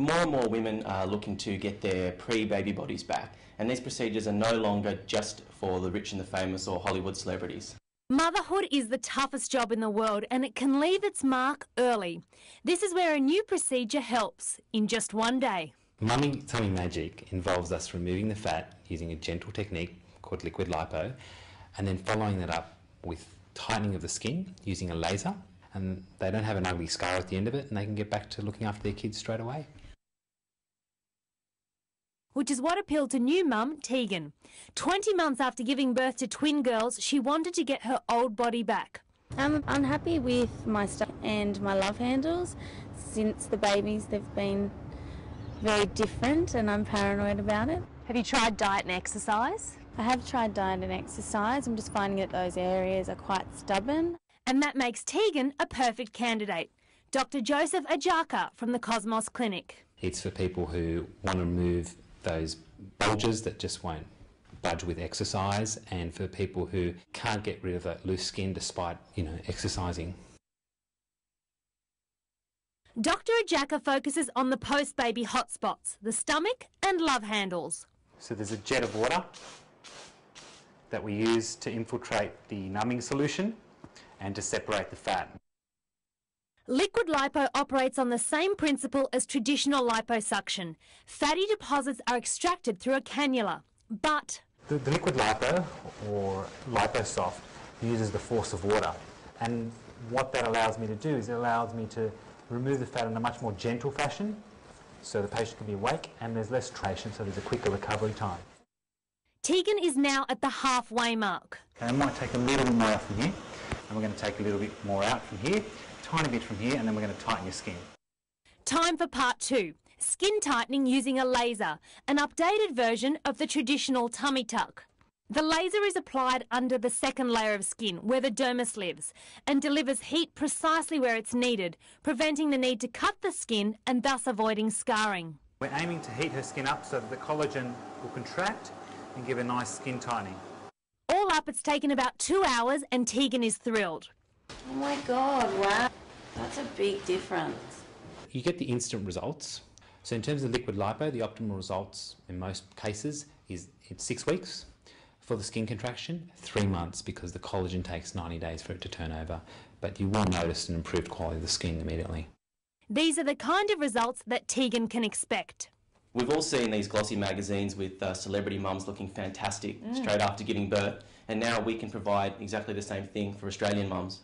More and more women are looking to get their pre-baby bodies back, and these procedures are no longer just for the rich and the famous or Hollywood celebrities. Motherhood is the toughest job in the world and it can leave its mark early. This is where a new procedure helps in just one day. Mummy Tummy Magic involves us removing the fat using a gentle technique called liquid lipo and then following that up with tightening of the skin using a laser and they don't have an ugly scar at the end of it and they can get back to looking after their kids straight away. Which is what appealed to new mum Tegan. 20 months after giving birth to twin girls, she wanted to get her old body back. I'm unhappy with my stuff and my love handles. Since the babies, they've been very different and I'm paranoid about it. Have you tried diet and exercise? I have tried diet and exercise. I'm just finding that those areas are quite stubborn. And that makes Tegan a perfect candidate. Dr. Joseph Ajaka from the Cosmos Clinic. It's for people who want to remove those bulges that just won't budge with exercise and for people who can't get rid of that loose skin despite, you know, exercising. Dr. Ajaka focuses on the post-baby hotspots, the stomach and love handles. So there's a jet of water that we use to infiltrate the numbing solution and to separate the fat. Liquid lipo operates on the same principle as traditional liposuction. Fatty deposits are extracted through a cannula, but The, the liquid lipo or liposoft uses the force of water and what that allows me to do is it allows me to remove the fat in a much more gentle fashion so the patient can be awake and there's less tration so there's a quicker recovery time. Tegan is now at the halfway mark. Okay, I might take a little bit more out from here and we're going to take a little bit more out from here, tiny bit from here and then we're going to tighten your skin. Time for part two skin tightening using a laser, an updated version of the traditional tummy tuck. The laser is applied under the second layer of skin, where the dermis lives, and delivers heat precisely where it's needed, preventing the need to cut the skin and thus avoiding scarring. We're aiming to heat her skin up so that the collagen will contract and give a nice skin tightening. All up, it's taken about two hours, and Tegan is thrilled. Oh my god, wow. That's a big difference. You get the instant results. So in terms of liquid lipo, the optimal results in most cases is it's six weeks. For the skin contraction, three months because the collagen takes 90 days for it to turn over. But you will notice an improved quality of the skin immediately. These are the kind of results that Tegan can expect. We've all seen these glossy magazines with uh, celebrity mums looking fantastic straight after giving birth, and now we can provide exactly the same thing for Australian mums.